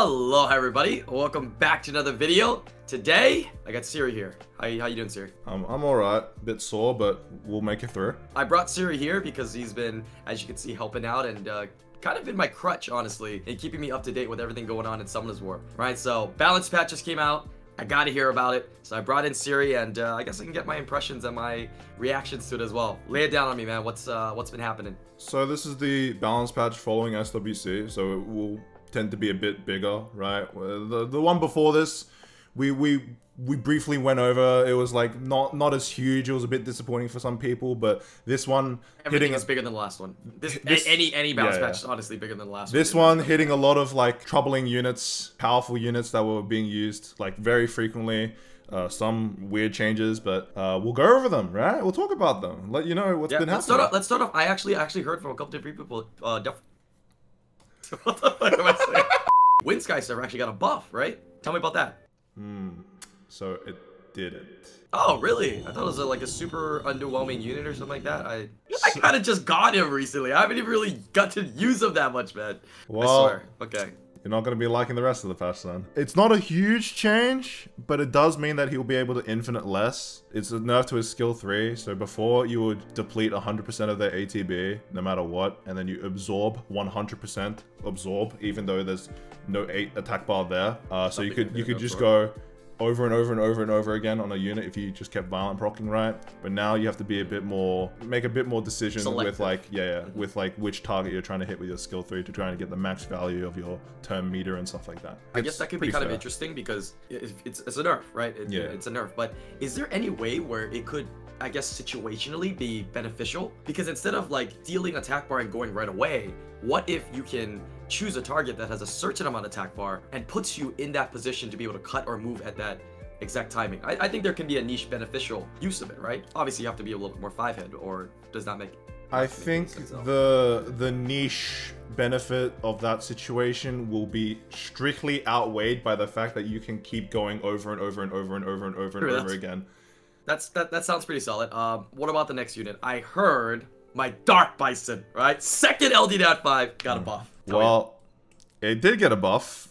Hello everybody, welcome back to another video. Today, I got Siri here. How, how you doing, Siri? Um, I'm alright, A bit sore, but we'll make it through. I brought Siri here because he's been, as you can see, helping out and uh, kind of been my crutch, honestly, in keeping me up to date with everything going on in Summoners War. Right, so Balance Patch just came out. I gotta hear about it. So I brought in Siri and uh, I guess I can get my impressions and my reactions to it as well. Lay it down on me, man. What's uh, what's been happening? So this is the balance patch following SWC, so it will tend to be a bit bigger, right? The the one before this, we we we briefly went over. It was like not not as huge. It was a bit disappointing for some people, but this one Everything hitting is bigger than the last one. This, This- any any balance yeah, patch yeah. is honestly bigger than the last one. this one. one hitting a lot of like troubling units, powerful units that were being used like very frequently. Uh, some weird changes, but uh, we'll go over them, right? We'll talk about them. Let you know what's Yeah, been let's happening. start off. Let's start off. I actually actually heard from a couple different people. Uh, what the fuck am I saying? Wind Sky actually got a buff, right? Tell me about that. Hmm. So it didn't. Oh, really? I thought it was a, like a super underwhelming unit or something like that. I I kind of just got him recently. I haven't even really got to use him that much, man. I swear. Okay. You're not going to be liking the rest of the patch then. It's not a huge change, but it does mean that he'll be able to infinite less. It's a nerf to his skill 3, so before you would deplete 100% of their ATB, no matter what, and then you absorb 100% absorb, even though there's no 8 attack bar there. Uh, so you could you could just go over and over and over and over again on a unit if you just kept violent procking right. But now you have to be a bit more, make a bit more decision with like, yeah, yeah, mm-hmm. with like which target you're trying to hit with your skill three to try and get the max value of your turn meter and stuff like that. I guess that could be pretty kind of interesting because it's, it's a nerf, right? It- Yeah. It's a nerf. But is there any way where it could, I guess, situationally be beneficial? Because instead of like dealing attack bar and going right away, what if you can choose a target that has a certain amount of attack bar and puts you in that position to be able to cut or move at that exact timing? I, I think there can be a niche beneficial use of it, right? Obviously, you have to be a little bit more five head, or does not make. I make think sense the the niche benefit of that situation will be strictly outweighed by the fact that you can keep going over and over and over and over and over and True, over again. That's that. That sounds pretty solid. Um, what about the next unit? I heard my Dark Bison, right? Second LD five got a buff. Oh, Me. Well, it did get a buff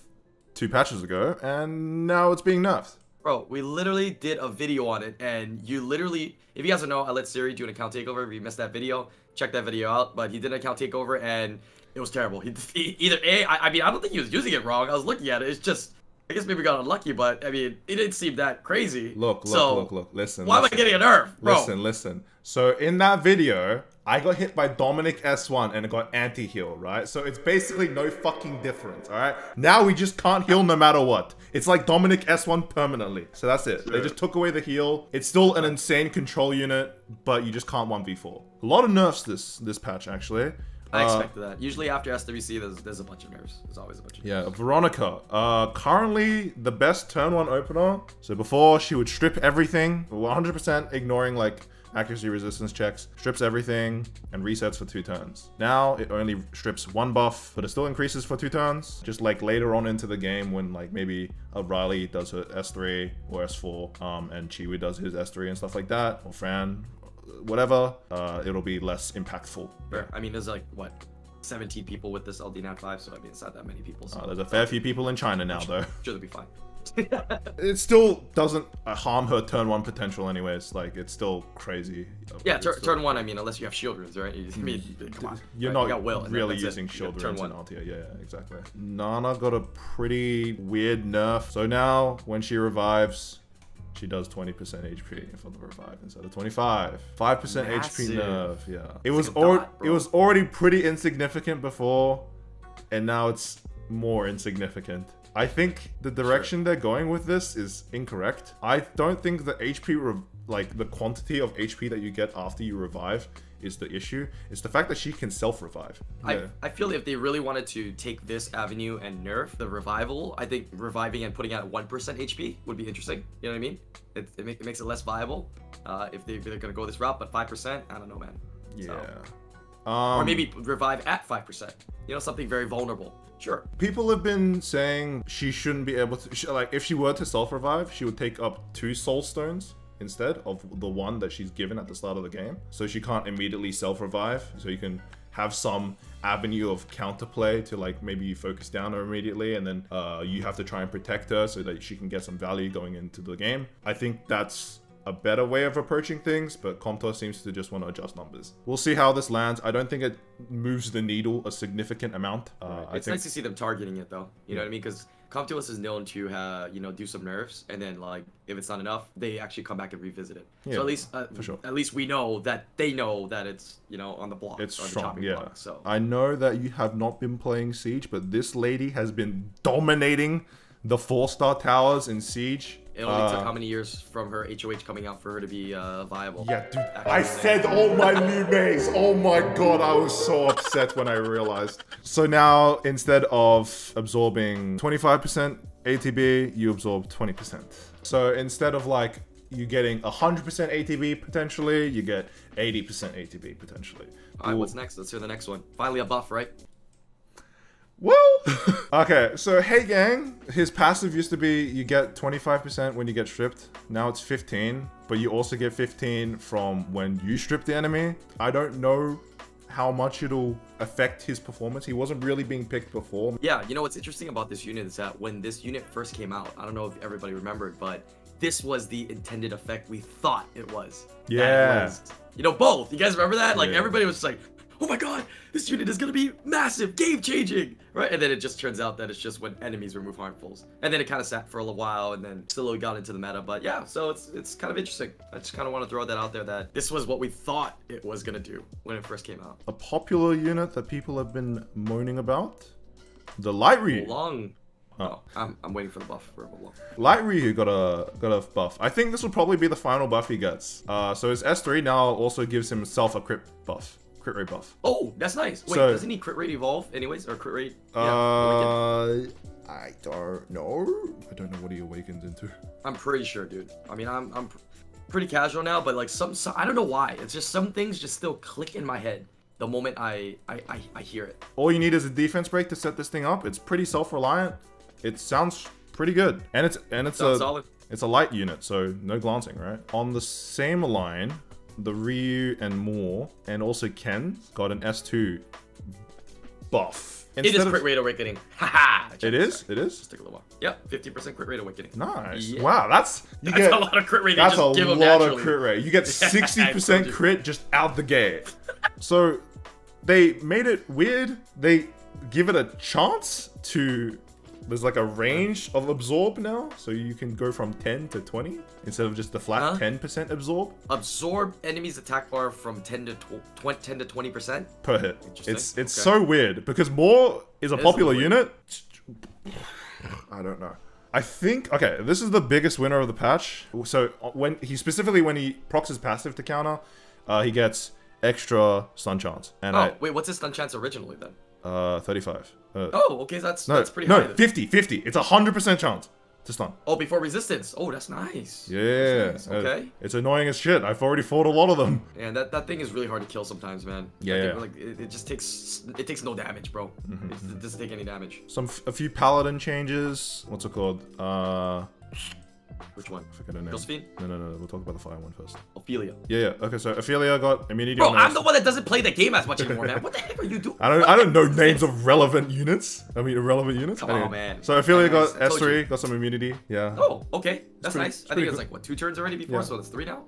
two patches ago, and now it's being nerfed. bro, we literally did a video on it, and you literally, if you guys don't know, I let Siri do an account takeover. If you missed that video, check that video out. But he did an account takeover, and it was terrible. He, he either a, I, I mean, I don't think he was using it wrong. I was looking at it. It's just, I guess maybe we got unlucky, but I mean, it didn't seem that crazy. Look, look, so, look, look. Listen. Why am I getting a nerf, bro? Listen, listen. So in that video, I got hit by Dominic S1 and it got anti-heal, right? So it's basically no fucking difference, alright? Now we just can't heal no matter what. It's like Dominic S1 permanently. So that's it. They just took away the heal. It's still an insane control unit, but you just can't 1v4. A lot of nerfs this this patch, actually. I Uh, expected that. Usually after SWC, there's there's a bunch of nerfs. There's always a bunch of. nerfs. Yeah, Veronica. Uh, currently the best turn one opener. So before she would strip everything, 100% ignoring like accuracy resistance checks, strips everything and resets for two turns. Now it only strips one buff, but it still increases for two turns. Just like later on into the game when like maybe a Riley does her S3 or S4, um, and Chiwi does his S3 and stuff like that, or Fran, whatever, uh, it'll be less impactful. I mean, there's like what, 17 people with this LD Nat 5, so I mean, it's not that many people. So Uh, there's a fair few people in China now though. sure they'll be fine. it still doesn't uh, harm her turn one potential anyways like it's still crazy Yeah, tur- still- turn one. I mean, unless you have shield runes, right? You- I mean, come on. you're right? not You got will, really that's it. using You shield got turn runes in one. Altia. Yeah, yeah, exactly. Nana got a pretty weird nerf. So now when she revives, she does 20% HP for the revive instead of 25. 5% HP nerf. Yeah, it was like dot, it was already pretty insignificant before, and now it's more insignificant. I think the direction they're going with this is incorrect. I don't think the HP, like the quantity of HP that you get after you revive, is the issue. It's the fact that she can self-revive. I, I feel if they really wanted to take this avenue and nerf the revival, I think reviving and putting out 1% HP would be interesting. You know what I mean? It, it, make, it makes it less viable uh, if, they, if they're going to go this route, but 5%, I don't know, man. yeah. So- Um, or maybe revive at 5%. You know, something very vulnerable. Sure. people have been saying she shouldn't be able to. She, like, if she were to self-revive, she would take up two soul stones instead of the one that she's given at the start of the game. So she can't immediately self-revive. So you can have some avenue of counterplay to like maybe you focus down her immediately and then uh, you have to try and protect her so that she can get some value going into the game. I think that's a better way of approaching things, but Com2uS seems to just want to adjust numbers. We'll see how this lands. I don't think it moves the needle a significant amount. Uh, I It's think nice to see them targeting it though. You know what I mean? Because Com2uS is known to uh, you know do some nerfs, and then like if it's not enough, they actually come back and revisit it. Yeah, so at least uh, for sure. at least we know that they know that it's you know on the block. it's strong, chopping yeah. block. So I know that you have not been playing Siege, but this lady has been dominating the four-star towers in Siege. it only Uh, took how many years from her HOH coming out for her to be uh, viable? Yeah, dude. I said all my new maze. Oh my god, I was so upset when I realized. So now, instead of absorbing 25% ATB, you absorb 20%. So instead of like you getting 100% ATB potentially, you get 80% ATB potentially. All right, what's next? Let's hear the next one. Finally a buff, right? Well, okay, so Hey Gang, his passive used to be you get 25% when you get stripped. Now it's 15, but you also get 15 from when you strip the enemy. I don't know how much it'll affect his performance. He wasn't really being picked before. Yeah, you know what's interesting about this unit is that when this unit first came out, I don't know if everybody remembered, but this was the intended effect we thought it was. That it Yeah. was- you know, both. You guys remember that? Like Yeah. everybody was just like, "Oh my god, this unit is gonna be massive, game changing!" Right? And then it just turns out that it's just when enemies remove harmfuls, and then it kind of sat for a little while, and then slowly got into the meta. But yeah, so it's it's kind of interesting. I just kind of want to throw that out there that this was what we thought it was gonna do when it first came out. A popular unit that people have been moaning about, the Light Ryu. Long. Oh, I'm, I'm waiting for the buff for Rebel Long. Light Ryu got a got a buff. I think this will probably be the final buff he gets. Uh, so his S3 now also gives himself a crit buff, crit rate buff. Oh, that's nice. Wait, So- doesn't he crit rate evolve anyways, or crit rate? awaken? Uh, I don't know. I don't know what he awakens into. I'm pretty sure, dude. I mean, I'm I'm pr- pretty casual now, but like some, some I don't know why. It's just some things just still click in my head the moment I I I, I hear it. All you need is a defense break to set this thing up. It's pretty self-reliant. It sounds pretty good, and it's and it's Sounds a solid. it's a light unit, so no glancing, right? On the same line, the Ryu and more, and also Ken got an S2 buff. It is Instead of- crit rate awakening. Haha. It is. It is. Just take a little while. Yep, 50% crit rate awakening. Nice. Yeah. Wow, that's you That's get a lot of crit rate. that's a give lot of crit rate. You get sixty percent crit just out the gate. so they made it weird. They give it a chance to. There's like a range of absorb now, so you can go from 10 to 20 instead of just the flat 10% absorb Absorb enemies attack bar from 10 to 20, 10 to 20%. per hit. It's it's Okay. so weird because more is a It is popular little unit. I don't know. I think okay, this is the biggest winner of the patch. So uh, when he specifically when he procs his passive to counter, uh, he gets extra stun chance and Oh, wait, what's his stun chance originally then? Uh 35. Uh, Oh, okay, that's no, that's pretty no, high. then. 50, 50. It's a hundred percent chance to stun. Oh, before resistance. Oh, that's nice. Yeah, That's nice. uh, Okay. it's annoying as shit. I've already fought a lot of them. And that, that thing is really hard to kill sometimes, man. Yeah, thing, yeah. Like it, it just takes it takes no damage, bro. It, it doesn't take any damage. Some a few paladin changes. What's it called? Uh, Which one? I forget her name. Josephine? No, no, no. We'll talk about the fire one first. Ophelia. Yeah, yeah. Okay, so Ophelia got immunity. Bro, I'm the one that doesn't play the game as much anymore, man. What the heck are you doing? I don't. I don't know names of relevant units. I mean, irrelevant units. Come on, man. So Ophelia Nice, got S three, you. got some immunity. Yeah. Oh, okay. That's pretty- nice. I think it's like what two turns already before, Yeah. so it's three now.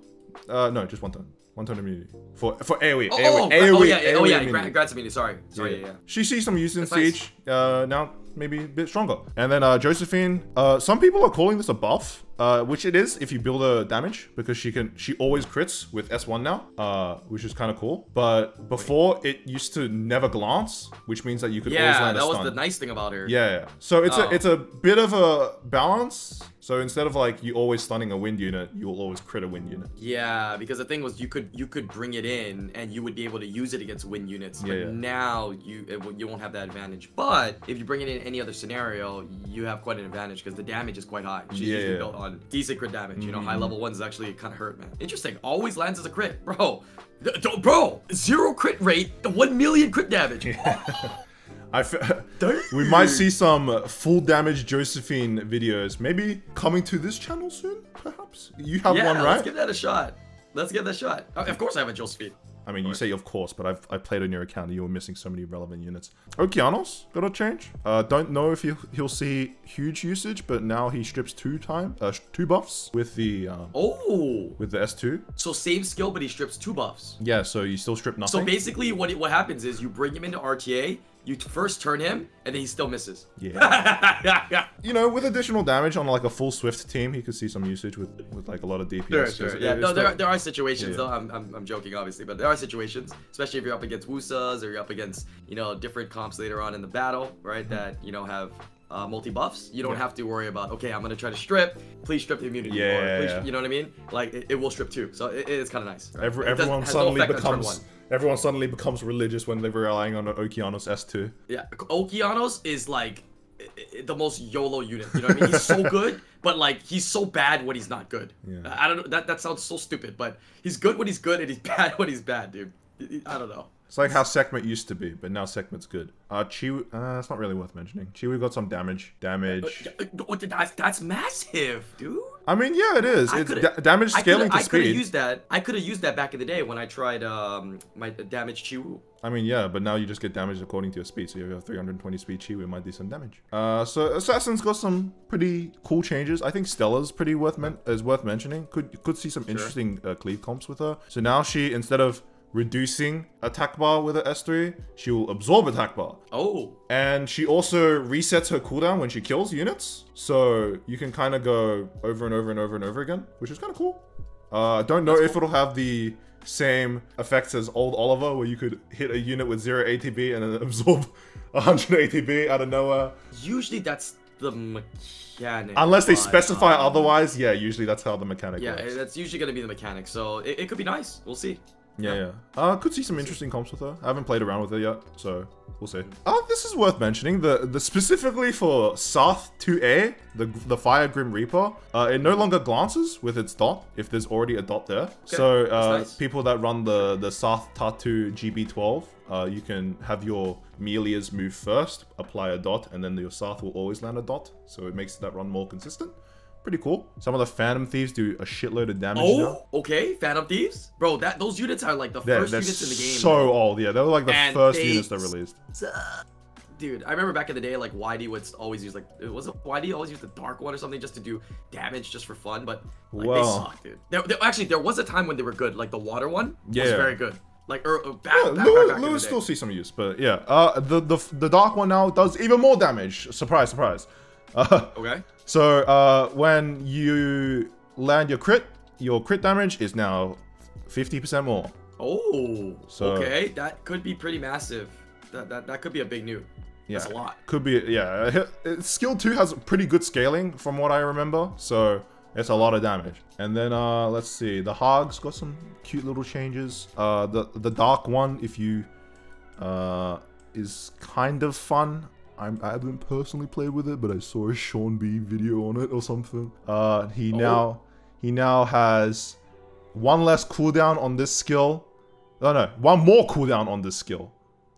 Uh, no, just one turn. One turn immunity for for AOE. Oh, AOE, oh, AOE, oh yeah, yeah, oh AOE yeah. immunity. Grant, grants immunity. Sorry, sorry. Yeah, yeah. She sees some use in That's nice. Siege. Uh, now maybe a bit stronger. And then uh, Josephine. Uh, some people are calling this a buff, uh, which it is if you build a damage because she can. She always crits with S1 now, uh, which is kind of cool. But before it used to never glance, which means that you could always land a stun. Yeah, that was the nice thing about her. Yeah, yeah. So it's Oh. a it's a bit of a balance. So instead of like you always stunning a wind unit, you'll always crit a wind unit. Yeah, because the thing was, you could you could bring it in and you would be able to use it against wind units. But Yeah, yeah. now you it, will- you won't have that advantage. But if you bring it in any other scenario, you have quite an advantage because the damage is quite high. She's Yeah, yeah. On decent crit damage. You know, high level ones actually kind of hurt, man. Interesting. Always lands as a crit, bro. Bro, zero crit rate, one million crit damage. I f- we might see some uh, full damage Josephine videos, maybe coming to this channel soon. Perhaps you have yeah, one, right? let's give that a shot. Let's give that a shot. Uh, Of course, I have a Josephine. I mean, you say of course, but I've I played on your account and you were missing so many relevant units. Okeanos got a change. Uh, don't know if he'll, he'll see huge usage, but now he strips two time, uh, two buffs with the uh, Oh, with the S2. so same skill, but he strips two buffs. Yeah, so you still strip nothing. So basically, what what happens is you bring him into RTA, you first turn him, and then he still misses. yeah. you know, with additional damage on like a full Swift team, he could see some usage with with like a lot of DPS. Sure, sure. Yeah, no, there, not- are, there are situations, Yeah, though. I'm, I'm, I'm joking, obviously, but there are situations, especially if you're up against Wusas or you're up against, you know, different comps later on in the battle, right? That, you know, have uh, multi buffs. You don't have to worry about, okay, I'm going to try to strip. Please strip the immunity. Yeah, please, yeah. You know what I mean? Like, it, it will strip too. So it, it's kind of nice. right? Every, everyone no suddenly turn becomes everyone suddenly becomes religious when they're relying on an Okeanos S2. Yeah, Okeanos is like the most YOLO unit. You know what I mean? He's so good, but like he's so bad when he's not good. Yeah. I don't know. That that sounds so stupid, but he's good when he's good and he's bad when he's bad, dude. I don't know. It's like how Sekhmet used to be, but now Sekhmet's good. Uh, Chiwu, uh, it's not really worth mentioning. Chiwu got some damage. Damage. Uh, What That's that's massive, dude. I mean, yeah, it is. I It's da- damage scaling to I could have speed. used that. I could have used that back in the day when I tried um my damage Chiwu. I mean, yeah, but now you just get damage according to your speed. So if you have 320 speed Chiwu, it might do some damage. Uh, so Assassin's got some pretty cool changes. I think Stella's pretty worth men- is worth mentioning. Could could see some interesting uh, cleave comps with her. So now she instead of reducing attack bar with her S3, she will absorb attack bar. Oh, And she also resets her cooldown when she kills units. So you can kind of go over and over and over and over again, which is kind of cool. Uh, I don't know if it'll have the same effects as old Oliver, where you could hit a unit with 0 ATB and then absorb 100 ATB out of nowhere. usually that's the mechanic. Unless they specify um, otherwise, yeah, usually that's how the mechanic Yeah, works. that's usually gonna be the mechanic. So it, it could be nice. We'll see. Yeah, yeah. Uh, could see some interesting comps with her. I haven't played around with her yet, so we'll see. Oh, this is worth mentioning. The the specifically for Sath 2A, the the Fire Grim Reaper, uh, it no longer glances with its dot if there's already a dot there. so uh, nice. people that run the the Sath Tatu GB12, uh, you can have your Melias move first, apply a dot, and then your Sath will always land a dot. So it makes that run more consistent. Pretty cool. Some of the Phantom Thieves do a shitload of damage now. Oh, okay. Phantom Thieves, bro. That those units are like the They're, 1st they're units in the game. so old. Yeah, they were like the And first units that released. Dude, I remember back in the day, like YD would always use like it was YD always used the dark one or something just to do damage just for fun, but like they suck, dude. There, there- actually, there was a time when they were good. Like the water one was Yeah. very good. Like er, uh, back, Yeah, back, Lewis, back, back in the Lewis still see some use, but yeah. Uh, the the the dark one now does even more damage. Surprise, surprise. Uh, Okay. So uh, when you land your crit, your crit damage is now fifty percent more. Oh. So- okay, that could be pretty massive. That that, that could be a big new. Yeah, That's a lot. Could be yeah. Skill two has pretty good scaling from what I remember, so it's a lot of damage. And then uh, let's see, the Hogs got some cute little changes. Uh, the the dark one, if you uh, is kind of fun. I'm, I haven't personally played with it, but I saw a Sean B video on it or something. Uh, he Oh. now he now has one less cooldown on this skill. No, no, one more cooldown on this skill,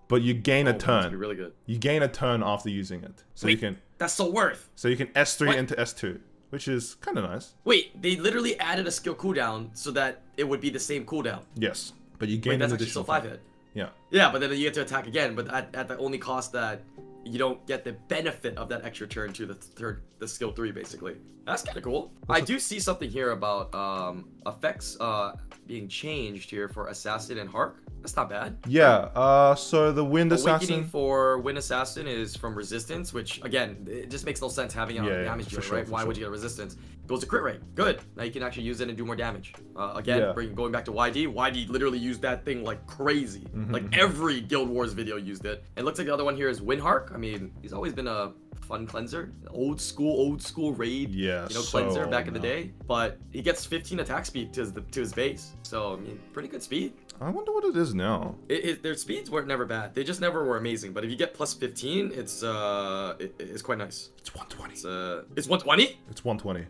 but you gain Oh, a turn. be really good. You gain a turn after using it, so you can That's so worth. so you can S3 What? into S2, which is kind of nice. Wait, they literally added a skill cooldown so that it would be the same cooldown. Yes, but you gain Wait, gain that's an actually still additional five hit. Yeah, Yeah, but then you get to attack again, but at, at the only cost that you don't get the benefit of that extra turn to the third, the skill three, basically. That's kind of cool. I do see something here about um, effects uh, being changed here for Assassin and Hark. That's not bad. yeah. Uh, so the Wind Awakening Assassin. for Wind Assassin is from Resistance, which again, it just makes no sense having it on Yeah, a yeah, damage dealer, sure, right? Why sure. would you get a Resistance? Goes to crit rate. Good. Now you can actually use it and do more damage. Uh, again, Yeah. bring, going back to YD, YD literally used that thing like crazy. Mm-hmm, Like every Guild Wars video used it. It looks like the other one here is Windhark. I mean, he's always been a fun cleanser, old school, old school raid. Yeah, you know, so cleanser back in the day. But he gets 15 attack speed to his to his base. So I mean, pretty good speed. I wonder what it is now. It, it, their speeds weren't never bad. They just never were amazing. But if you get plus 15, it's uh, it, it's quite nice. It's 120. It's uh, it's 120. It's 120.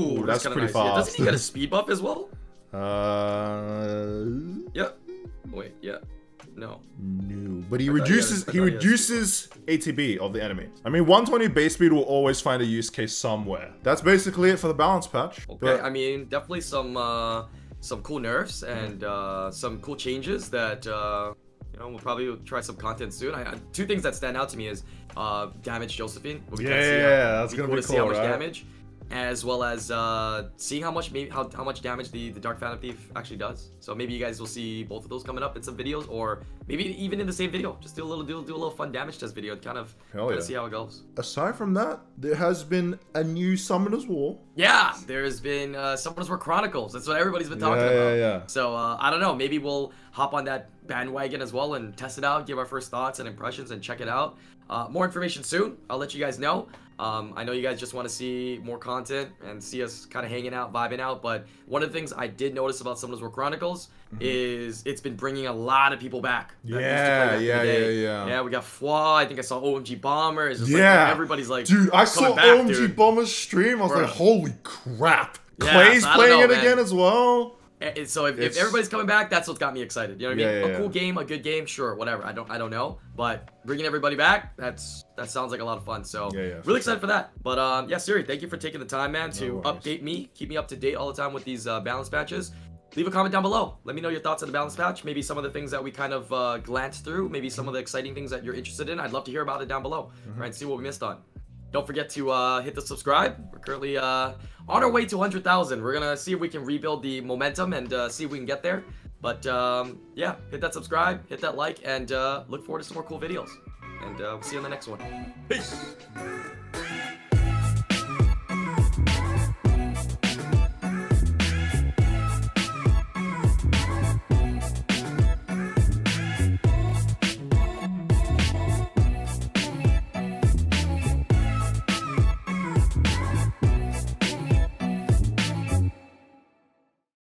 Ooh, that's kinda pretty nice. Yeah, doesn't he get a speed buff as well? Uh, Yeah. Wait, yeah. No. no. But he I thought he had- reduces he reduces ATB of the enemy. I mean, 120 base speed will always find a use case somewhere. That's basically it for the balance patch. Okay. But- I mean, definitely some uh, some cool nerfs and uh, some cool changes that uh, you know we'll probably try some content soon. I, two things that stand out to me is uh, damage Josephine. we Yeah, yeah, yeah, that's gonna be see how cool, much right? damage, as well as uh, seeing how much maybe how, how much damage the the Dark Phantom Thief actually does. So maybe you guys will see both of those coming up in some videos, or maybe even in the same video. Just do a little do, do a little fun damage test video and kind of Hell kind yeah. of see how it goes. Aside from that, there has been a new Summoner's War. Yeah, there's been uh, Summoners War Chronicles. That's what everybody's been talking Yeah, about. yeah, yeah. So uh, I don't know. Maybe we'll hop on that bandwagon as well and test it out, give our first thoughts and impressions, and check it out. Uh, more information soon. I'll let you guys know. Um, I know you guys just want to see more content and see us kind of hanging out, vibing out. But one of the things I did notice about Summoners War Chronicles is it's been bringing a lot of people back. That used to play Yeah, back in the yeah, yeah, yeah. Yeah, we got Fwa. I think I saw OMG Bomber. It's just Yeah. like everybody's like, Dude, I saw back, OMG dude. Bomber's stream. I was Bro. like, holy crap. Yeah, Clay's so playing know, it man. again as well. Eh, So if, if everybody's coming back, that's what's got me excited. You know what I mean? Yeah, a cool game, a good game, sure, whatever. I don't, I don't know, but bringing everybody back, that's that sounds like a lot of fun. So Yeah, really excited for that. But um, yeah, Siri, thank you for taking the time, man, to No update me, keep me up to date all the time with these uh, balance patches. Leave a comment down below. Let me know your thoughts on the balance patch. Maybe some of the things that we kind of uh, glanced through. Maybe some of the exciting things that you're interested in. I'd love to hear about it down below. Mm-hmm. Right, see what we missed on. Don't forget to uh, hit the subscribe. We're currently uh, on our way to 100,000. We're gonna see if we can rebuild the momentum and uh, see if we can get there. But um, yeah, hit that subscribe, hit that like, and uh, look forward to some more cool videos. And uh, we'll see you on the next one. Peace.